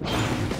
you